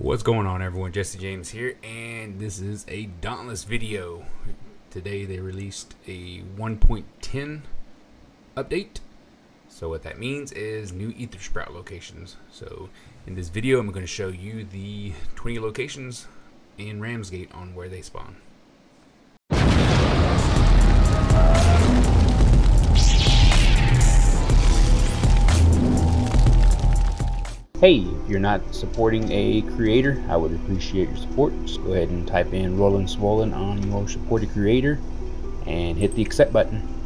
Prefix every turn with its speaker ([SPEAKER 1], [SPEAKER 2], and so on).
[SPEAKER 1] What's going on everyone, Jesse James here, and this is a Dauntless video. Today they released a 1.10 update. So what that means is new Aether Sprout locations. So in this video I'm going to show you the 20 locations in Ramsgate on where they spawn. Hey, if you're not supporting a creator, I would appreciate your support. Just go ahead and type in Rollin Swollen on your supported creator and hit the accept button.